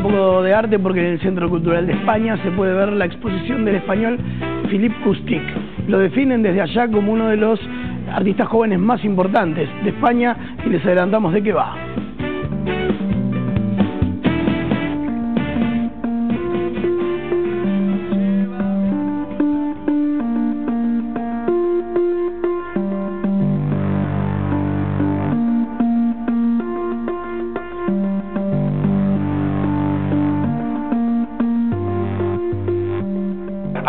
un poco de arte porque en el Centro Cultural de España se puede ver la exposición del español Philippe Kustik. Lo definen desde allá como uno de los artistas jóvenes más importantes de España y les adelantamos de qué va.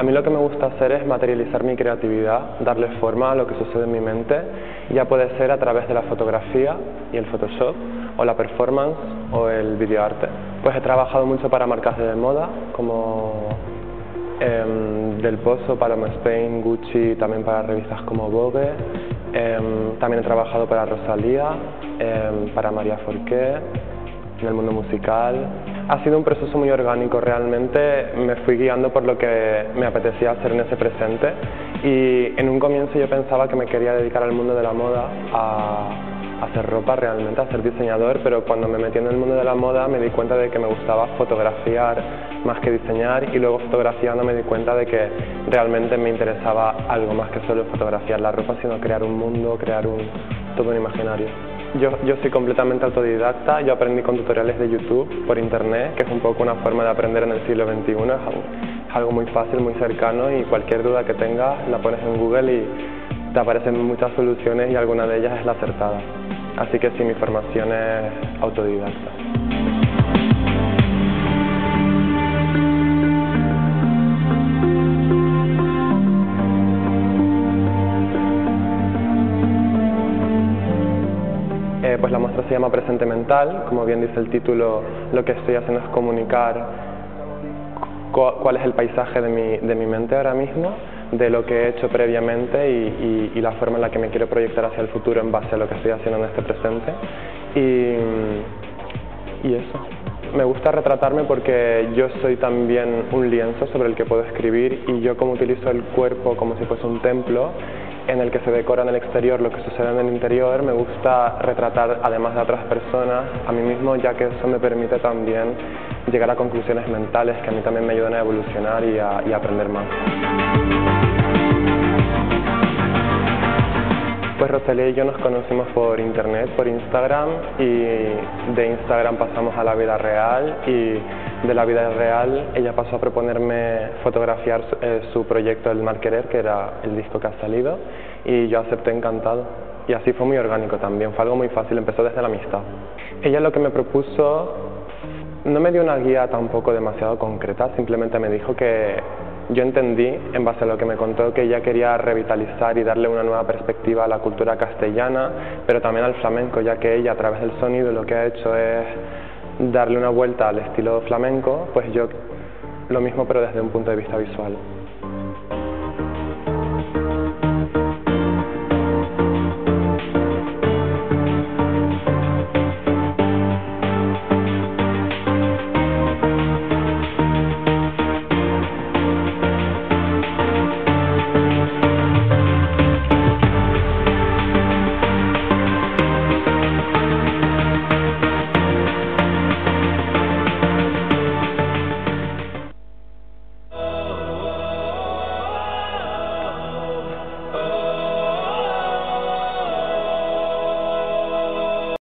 A mí lo que me gusta hacer es materializar mi creatividad, darle forma a lo que sucede en mi mente, ya puede ser a través de la fotografía y el Photoshop, o la performance o el videoarte. Pues he trabajado mucho para marcas de moda, como em, Del Pozo, Paloma Spain, Gucci, también para revistas como Vogue. Em, también he trabajado para Rosalía, em, para María Forqué, en el mundo musical. Ha sido un proceso muy orgánico, realmente me fui guiando por lo que me apetecía hacer en ese presente y en un comienzo yo pensaba que me quería dedicar al mundo de la moda, a, hacer ropa realmente, a ser diseñador, pero cuando me metí en el mundo de la moda me di cuenta de que me gustaba fotografiar más que diseñar y luego fotografiando me di cuenta de que realmente me interesaba algo más que solo fotografiar la ropa, sino crear un mundo, crear un, todo un imaginario. Yo, yo soy completamente autodidacta, yo aprendí con tutoriales de YouTube por internet, que es un poco una forma de aprender en el siglo XXI, es algo, muy fácil, muy cercano y cualquier duda que tengas la pones en Google y te aparecen muchas soluciones y alguna de ellas es la acertada. Así que sí, mi formación es autodidacta. Pues la muestra se llama Presente Mental, como bien dice el título, lo que estoy haciendo es comunicar cuál es el paisaje de mi, de mi mente ahora mismo, de lo que he hecho previamente y, y, la forma en la que me quiero proyectar hacia el futuro en base a lo que estoy haciendo en este presente. Y, y eso. Me gusta retratarme porque yo soy también un lienzo sobre el que puedo escribir y yo como utilizo el cuerpo como si fuese un templo, en el que se decora en el exterior lo que sucede en el interior, me gusta retratar además de otras personas a mí mismo ya que eso me permite también llegar a conclusiones mentales que a mí también me ayudan a evolucionar y a, y aprender más. Pues Rosalía y yo nos conocimos por internet, por Instagram y de Instagram pasamos a la vida real y de la vida real ella pasó a proponerme fotografiar eh, su proyecto El Mal Querer, que era el disco que ha salido y yo acepté encantado y así fue muy orgánico también, fue algo muy fácil, empezó desde la amistad. Ella lo que me propuso no me dio una guía tampoco demasiado concreta, simplemente me dijo que yo entendí, en base a lo que me contó, que ella quería revitalizar y darle una nueva perspectiva a la cultura castellana, pero también al flamenco, ya que ella a través del sonido lo que ha hecho es darle una vuelta al estilo flamenco, pues yo lo mismo pero desde un punto de vista visual.